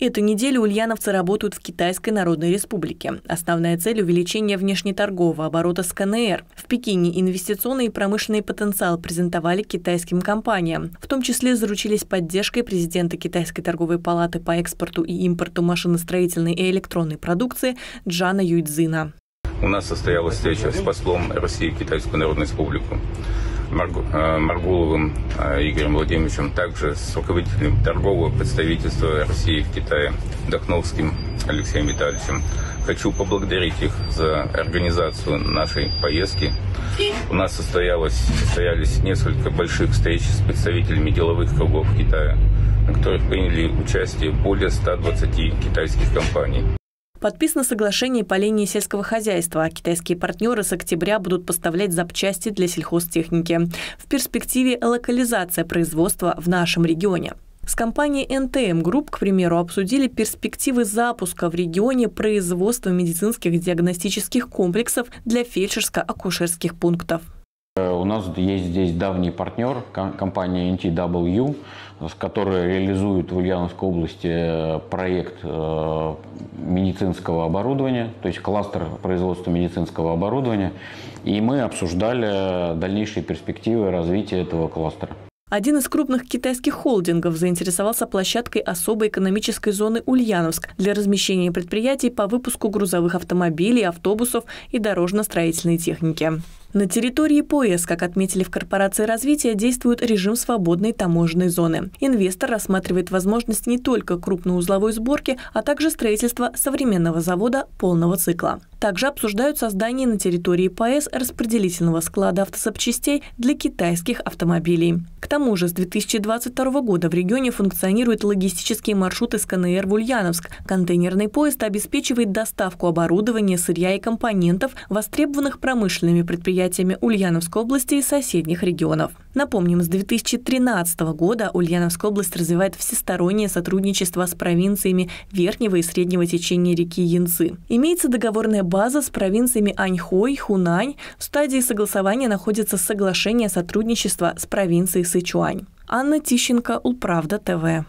Эту неделю ульяновцы работают в Китайской Народной Республике. Основная цель – увеличение внешнеторгового оборота с КНР. В Пекине инвестиционный и промышленный потенциал презентовали китайским компаниям. В том числе заручились поддержкой президента Китайской торговой палаты по экспорту и импорту машиностроительной и электронной продукции Джана Юйцзина. У нас состоялась встреча с послом России в Китайскую Народную Республику. Э, Маргуловым э, Игорем Владимировичем, также с руководителем торгового представительства России в Китае Дахновским Алексеем Витальевичем. Хочу поблагодарить их за организацию нашей поездки. У нас состоялось, состоялись несколько больших встреч с представителями деловых кругов Китая, на которых приняли участие более 120 китайских компаний. Подписано соглашение по линии сельского хозяйства. А китайские партнеры с октября будут поставлять запчасти для сельхозтехники. В перспективе локализация производства в нашем регионе. С компанией NTM Group, к примеру, обсудили перспективы запуска в регионе производства медицинских диагностических комплексов для фельдшерско-акушерских пунктов. У нас есть здесь давний партнер, компания NTW, с которой реализует в Ульяновской области э, проект э, медицинского оборудования, то есть кластер производства медицинского оборудования. И мы обсуждали дальнейшие перспективы развития этого кластера. Один из крупных китайских холдингов заинтересовался площадкой особой экономической зоны Ульяновск для размещения предприятий по выпуску грузовых автомобилей, автобусов и дорожно-строительной техники. На территории ПОЭС, как отметили в корпорации развития, действует режим свободной таможенной зоны. Инвестор рассматривает возможность не только крупноузловой сборки, а также строительства современного завода полного цикла. Также обсуждают создание на территории ПАЭС распределительного склада автозапчастей для китайских автомобилей. К тому же с 2022 года в регионе функционирует логистический маршрут из КНР в Ульяновск. Контейнерный поезд обеспечивает доставку оборудования, сырья и компонентов, востребованных промышленными предприятиями предприятиями Ульяновской области и соседних регионов. Напомним, с 2013 года Ульяновская область развивает всестороннее сотрудничество с провинциями Верхнего и Среднего течения реки Янцзы. Имеется договорная база с провинциями Аньхой, Хунань. В стадии согласования находится соглашение сотрудничества с провинцией Сычуань. Анна Тищенко, Улправда ТВ.